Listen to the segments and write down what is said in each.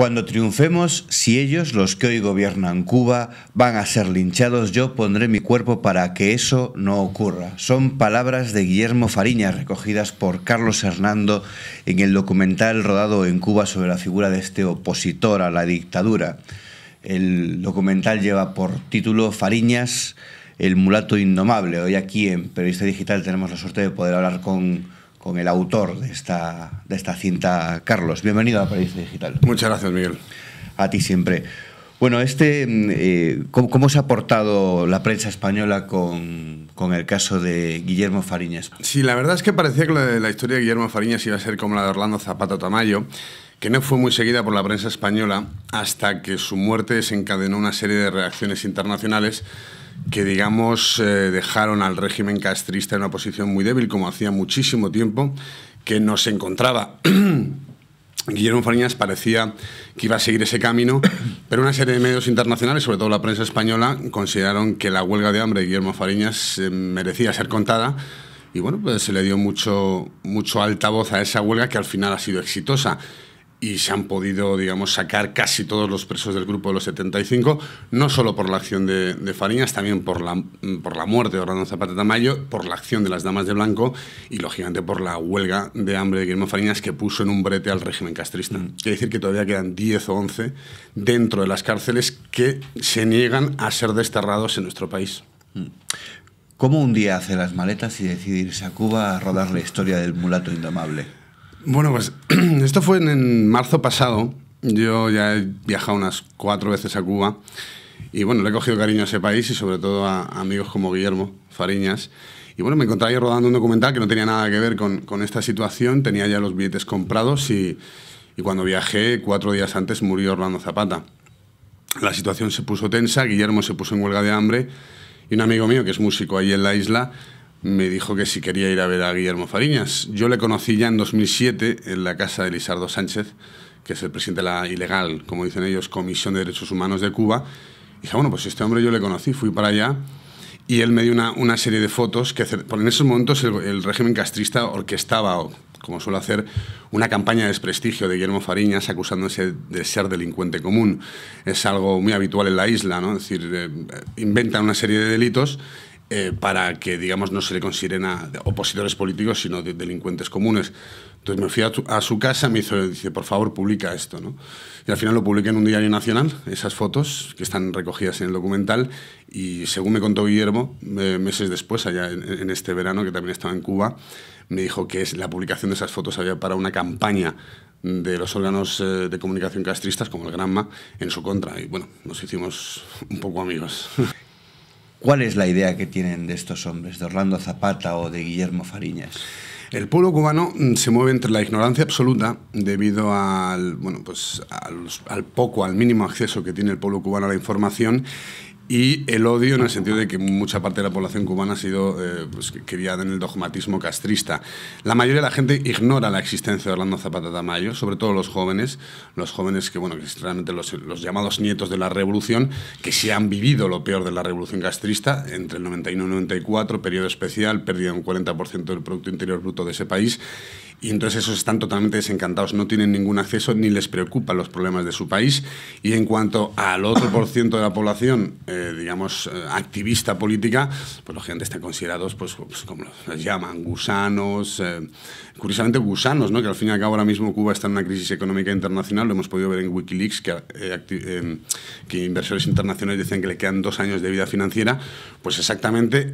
Cuando triunfemos, si ellos, los que hoy gobiernan Cuba, van a ser linchados, yo pondré mi cuerpo para que eso no ocurra. Son palabras de Guillermo Fariñas recogidas por Carlos Hernando en el documental rodado en Cuba sobre la figura de este opositor a la dictadura. El documental lleva por título Fariñas, el mulato indomable. Hoy aquí en Periodista Digital tenemos la suerte de poder hablar con con el autor de esta, de esta cinta, Carlos. Bienvenido a Periodista Digital. Muchas gracias, Miguel. A ti siempre. Bueno, este, eh, ¿cómo, se ha portado la prensa española con, con, el caso de Guillermo Fariñas? Sí, la verdad es que parecía que la, la, historia de Guillermo Fariñas iba a ser como la de Orlando Zapata Tamayo, que no fue muy seguida por la prensa española hasta que su muerte desencadenó una serie de reacciones internacionales que, digamos, eh, dejaron al régimen castrista en una posición muy débil, como hacía muchísimo tiempo que no se encontraba. Guillermo Fariñas parecía que iba a seguir ese camino, pero una serie de medios internacionales, sobre todo la prensa española, consideraron que la huelga de hambre de Guillermo Fariñas eh, merecía ser contada y bueno, pues se le dio mucho, mucho altavoz a esa huelga que al final ha sido exitosa y se han podido, digamos, sacar casi todos los presos del grupo de los 75, no solo por la acción de, de Fariñas, también por la, por la muerte de Orlando Zapata Tamayo, por la acción de las Damas de Blanco y, lógicamente, por la huelga de hambre de Guillermo Fariñas que puso en un brete al régimen castrista. Mm. Quiere decir que todavía quedan 10 o 11 dentro de las cárceles que se niegan a ser desterrados en nuestro país. Mm. ¿Cómo un día hace las maletas y decide irse a Cuba a rodar la historia del mulato indomable? Bueno, pues esto fue en, marzo pasado. Yo ya he viajado unas cuatro veces a Cuba y bueno, le he cogido cariño a ese país y sobre todo a, amigos como Guillermo Fariñas. Y bueno, me encontré ahí rodando un documental que no tenía nada que ver con, con esta situación, tenía ya los billetes comprados y, y cuando viajé, cuatro días antes, murió Orlando Zapata. La situación se puso tensa, Guillermo se puso en huelga de hambre y un amigo mío que es músico ahí en la isla me dijo que si quería ir a ver a Guillermo Fariñas. Yo le conocí ya en 2007 en la casa de Lisardo Sánchez, que es el presidente de la ilegal, como dicen ellos, Comisión de Derechos Humanos de Cuba. Y dije, bueno, pues este hombre yo le conocí, fui para allá y él me dio una, una serie de fotos que en esos momentos el, régimen castrista orquestaba, como suele hacer, una campaña de desprestigio de Guillermo Fariñas acusándose de ser delincuente común. Es algo muy habitual en la isla, ¿no? Es decir, eh, inventan una serie de delitos eh, para que, digamos, no se le consideren a opositores políticos, sino de delincuentes comunes. Entonces me fui a, su casa, me hizo, dice, por favor, publica esto, ¿no? Y al final lo publiqué en un diario nacional, esas fotos que están recogidas en el documental, y según me contó Guillermo, meses después, allá en, este verano, que también estaba en Cuba, me dijo que la publicación de esas fotos había para una campaña de los órganos eh, de comunicación castristas, como el Granma, en su contra. Y bueno, nos hicimos un poco amigos. ¿Cuál es la idea que tienen de estos hombres, de Orlando Zapata o de Guillermo Fariñas? El pueblo cubano mm, se mueve entre la ignorancia absoluta debido al, bueno, pues al, al, poco, al mínimo acceso que tiene el pueblo cubano a la información y el odio en el sentido de que mucha parte de la población cubana ha sido eh, pues, criada en el dogmatismo castrista. La mayoría de la gente ignora la existencia de Orlando Zapata Tamayo, sobre todo los jóvenes, los jóvenes que, bueno, que realmente los, los, llamados nietos de la revolución, que sí han vivido lo peor de la revolución castrista entre el 91 y el 94, periodo especial, pérdida de un 40% del Producto Interior Bruto de ese país y entonces esos están totalmente desencantados, no tienen ningún acceso ni les preocupan los problemas de su país. Y en cuanto al otro por ciento de la población, eh, digamos, eh, activista política, pues los gente están considerados, pues, pues como les llaman, gusanos, eh, curiosamente gusanos, ¿no? que al fin y al cabo ahora mismo Cuba está en una crisis económica internacional, lo hemos podido ver en Wikileaks, que, que inversores internacionales dicen que le quedan dos años de vida financiera, pues exactamente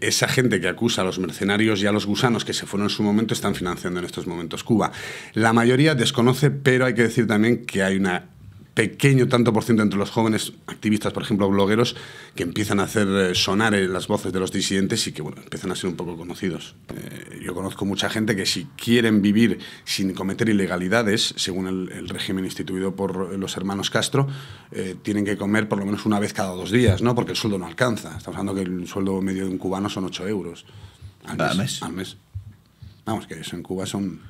esa gente que acusa a los mercenarios y a los gusanos que se fueron en su momento están financiando en estos momentos Cuba. La mayoría desconoce, pero hay que decir también que hay un pequeño tanto por ciento entre los jóvenes activistas, por ejemplo, blogueros, que empiezan a hacer eh, sonar eh, las voces de los disidentes y que, bueno, empiezan a ser un poco conocidos. Eh, yo conozco mucha gente que si quieren vivir sin cometer ilegalidades, según el, régimen instituido por los hermanos Castro, tienen que comer por lo menos una vez cada dos días, ¿no? Porque el sueldo no alcanza. Estamos hablando que el sueldo medio de un cubano son 8 euros al mes. Al mes. Vamos, que eso en Cuba son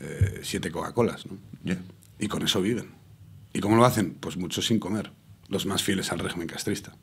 eh, siete Coca-Colas, ¿no? Y con eso viven. ¿Y cómo lo hacen? Pues muchos sin comer. Los más fieles al régimen castrista.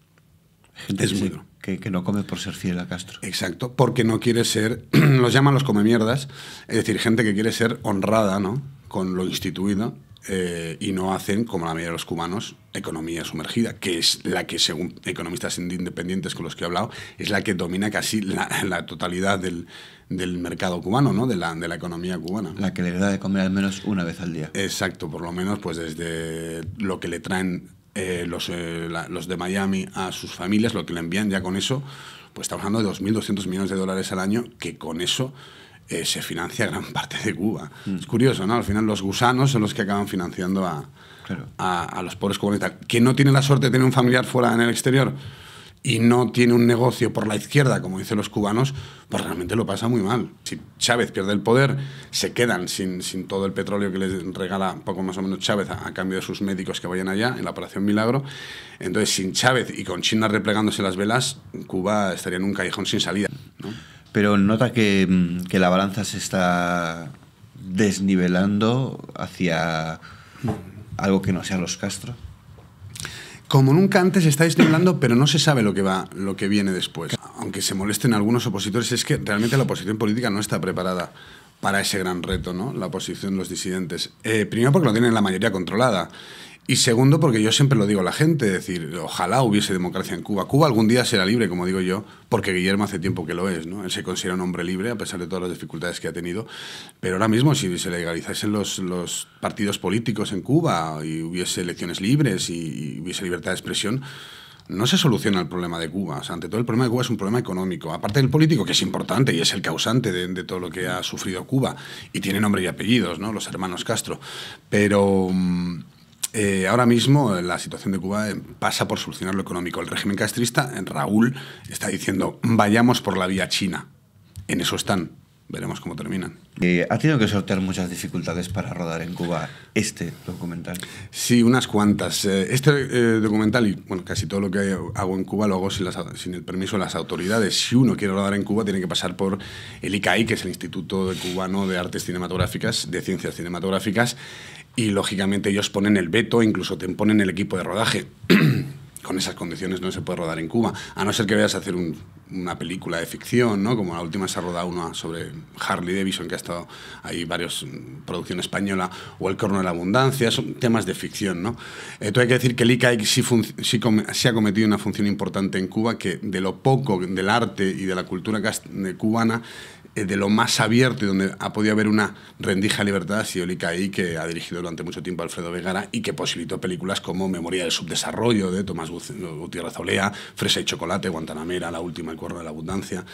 Gente es que, que, no come por ser fiel a Castro. Exacto, porque no quiere ser, los llaman los come mierdas, es decir, gente que quiere ser honrada, ¿no? con lo instituido eh, y no hacen, como la mayoría de los cubanos, economía sumergida, que es la que, según economistas independientes con los que he hablado, es la que domina casi la, totalidad del, del, mercado cubano, ¿no? de, la, de la economía cubana. La que le da de comer al menos una vez al día. Exacto, por lo menos pues desde lo que le traen eh, los, eh, los de Miami a sus familias, lo que le envían ya con eso, pues estamos hablando de 2.200 millones de dólares al año, que con eso eh, se financia gran parte de Cuba. Mm. Es curioso, ¿no? Al final los gusanos son los que acaban financiando a, a, los pobres cubanos. Que no tiene la suerte de tener un familiar fuera en el exterior y no tiene un negocio por la izquierda, como dicen los cubanos, pues realmente lo pasa muy mal. Si Chávez pierde el poder, se quedan sin, sin todo el petróleo que les regala poco más o menos Chávez a, cambio de sus médicos que vayan allá en la Operación Milagro. Entonces, sin Chávez y con China replegándose las velas, Cuba estaría en un callejón sin salida. ¿no? Pero nota que, que la balanza se está desnivelando hacia algo que no sea los Castro. Como nunca antes se está desnivelando, pero no se sabe lo que va, lo que viene después. Aunque se molesten algunos opositores, es que realmente la oposición política no está preparada para ese gran reto, ¿no? La oposición, los disidentes. Eh, primero porque lo tienen la mayoría controlada. Y segundo, porque yo siempre lo digo a la gente, decir, ojalá hubiese democracia en Cuba. Cuba algún día será libre, como digo yo, porque Guillermo hace tiempo que lo es, ¿no? Él se considera un hombre libre, a pesar de todas las dificultades que ha tenido. Pero ahora mismo, si se legalizasen los, los partidos políticos en Cuba y hubiese elecciones libres y, hubiese libertad de expresión, no se soluciona el problema de Cuba. Ante todo, el problema de Cuba es un problema económico. Aparte del político, que es importante y es el causante de, de, todo lo que ha sufrido Cuba, y tiene nombre y apellidos, ¿no? Los hermanos Castro. Pero. Eh, ahora mismo la situación de Cuba eh, pasa por solucionar lo económico. El régimen castrista, Raúl, está diciendo, vayamos por la vía china. En eso están. Veremos cómo terminan. Eh, ¿Ha tenido que sortear muchas dificultades para rodar en Cuba este documental? Sí, unas cuantas. Este documental, y bueno, casi todo lo que hago en Cuba lo hago sin, sin, el permiso de las autoridades. Si uno quiere rodar en Cuba, tiene que pasar por el ICAI, que es el Instituto Cubano de Artes Cinematográficas, de Ciencias Cinematográficas, y lógicamente ellos ponen el veto, incluso te ponen el equipo de rodaje. Con esas condiciones no se puede rodar en Cuba, a no ser que vayas a hacer una película de ficción, ¿no? como la última se ha rodado una sobre Harley Davidson, que ha estado ahí varios mm, producción española, o El corno de la abundancia, son temas de ficción. ¿no? Entonces hay que decir que el ICAIC sí, sí, ha cometido una función importante en Cuba, que de lo poco del arte y de la cultura cubana eh, de lo más abierto y donde ha podido haber una rendija libertad sido ahí, que ha dirigido durante mucho tiempo Alfredo Vegara y que posibilitó películas como Memoria del Subdesarrollo de Tomás Gutiérrez Olea, Fresa y Chocolate, Guantanamera, La Última, El Cuerno de la Abundancia.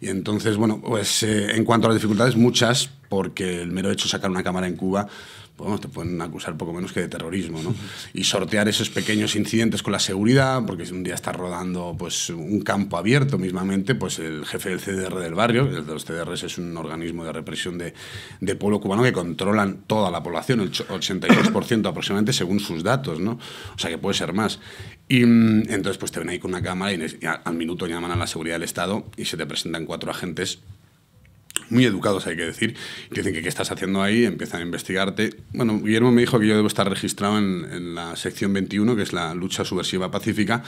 Y entonces, bueno, pues eh, en cuanto a las dificultades, muchas, porque el mero hecho de sacar una cámara en Cuba te pueden acusar poco menos que de terrorismo, ¿no? Y sortear esos pequeños incidentes con la seguridad, porque si un día está rodando pues, un campo abierto mismamente, pues el jefe del CDR del barrio, el de los CDRs es un organismo de represión de, de pueblo cubano que controlan toda la población, el 82% aproximadamente según sus datos, ¿no? O sea que puede ser más. Y mm, entonces pues te ven ahí con una cámara y al minuto llaman a la seguridad del Estado y se te presentan cuatro agentes muy educados hay que decir, que dicen que qué estás haciendo ahí, empiezan a investigarte. Bueno, Guillermo me dijo que yo debo estar registrado en, la sección 21, que es la lucha subversiva pacífica.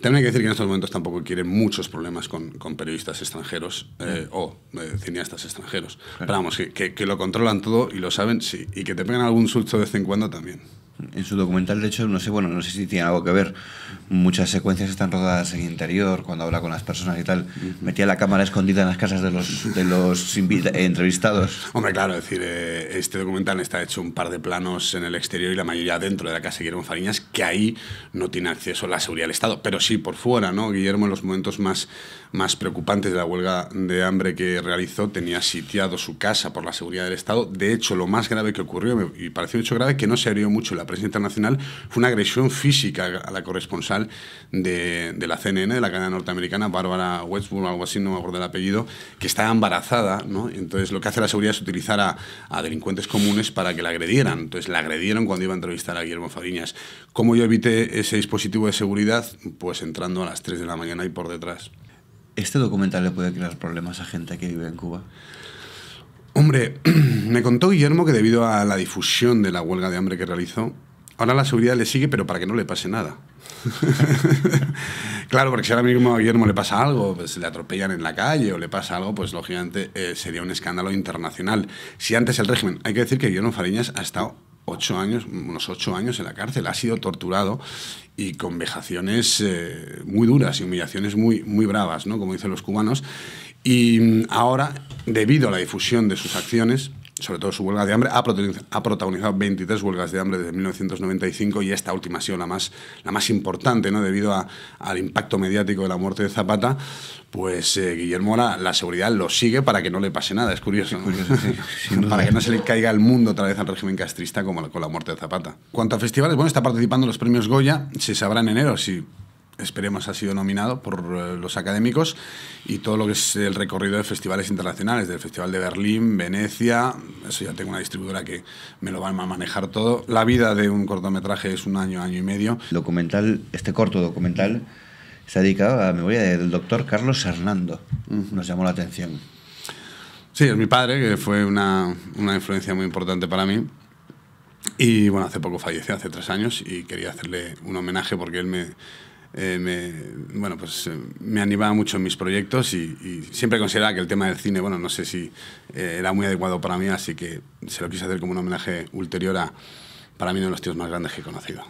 también hay que decir que en estos momentos tampoco quieren muchos problemas con, con periodistas extranjeros eh, o eh, cineastas extranjeros. Pero vamos, que, que, lo controlan todo y lo saben, sí, y que te pegan algún susto de vez en cuando también. En su documental, de hecho, no sé, bueno, no sé si tiene algo que ver. Muchas secuencias están rodadas en interior, cuando habla con las personas y tal. Metía la cámara escondida en las casas de los, de los entrevistados. Hombre, claro, es decir, eh, este documental está hecho un par de planos en el exterior y la mayoría dentro de la casa de Guillermo Fariñas, que ahí no tiene acceso a la seguridad del Estado, pero sí por fuera, ¿no? Guillermo en los momentos más, más preocupantes de la huelga de hambre que realizó tenía sitiado su casa por la seguridad del Estado. De hecho, lo más grave que ocurrió, y pareció un hecho grave, que no se abrió mucho la prensa internacional, fue una agresión física a la corresponsal de, de la CNN, de la cadena norteamericana, Bárbara Westbrook, algo así, no me acuerdo del apellido, que estaba embarazada, ¿no? entonces lo que hace la seguridad es utilizar a, a, delincuentes comunes para que la agredieran. Entonces la agredieron cuando iba a entrevistar a Guillermo Fariñas. ¿Cómo yo evité ese dispositivo de seguridad? Pues entrando a las 3 de la mañana y por detrás. ¿Este documental le puede crear problemas a gente que vive en Cuba? Hombre, me contó Guillermo que debido a la difusión de la huelga de hambre que realizó, Ahora la seguridad le sigue, pero para que no le pase nada. claro, porque si ahora mismo a Guillermo le pasa algo, pues le atropellan en la calle o le pasa algo, pues lógicamente eh, sería un escándalo internacional. Si antes el régimen, hay que decir que Guillermo Fariñas ha estado ocho años, unos ocho años en la cárcel, ha sido torturado y con vejaciones eh, muy duras y humillaciones muy, muy bravas, ¿no? como dicen los cubanos. Y mm, ahora, debido a la difusión de sus acciones, sobre todo su huelga de hambre, ha protagonizado 23 huelgas de hambre desde 1995 y esta última ha sido la más, la más importante, ¿no? debido a, al impacto mediático de la muerte de Zapata, pues eh, Guillermo la, la, seguridad lo sigue para que no le pase nada, es curioso, para que no se le caiga el mundo otra vez al régimen castrista como con la muerte de Zapata. Cuanto a festivales, bueno, está participando en los premios Goya, se sabrá en enero si esperemos ha sido nominado por eh, los académicos y todo lo que es el recorrido de festivales internacionales, del Festival de Berlín, Venecia, eso ya tengo una distribuidora que me lo va a manejar todo. La vida de un cortometraje es un año, año y medio. Documental, este corto documental se ha dedicado a la memoria del doctor Carlos Hernando, nos llamó la atención. Sí, es mi padre, que fue una, una influencia muy importante para mí. Y bueno, hace poco falleció, hace tres años, y quería hacerle un homenaje porque él me, eh, me, bueno, pues, eh, me animaba mucho en mis proyectos y, siempre consideraba que el tema del cine, bueno, no sé si eh, era muy adecuado para mí, así que se lo quise hacer como un homenaje ulterior a, para mí, uno de los tíos más grandes que he conocido.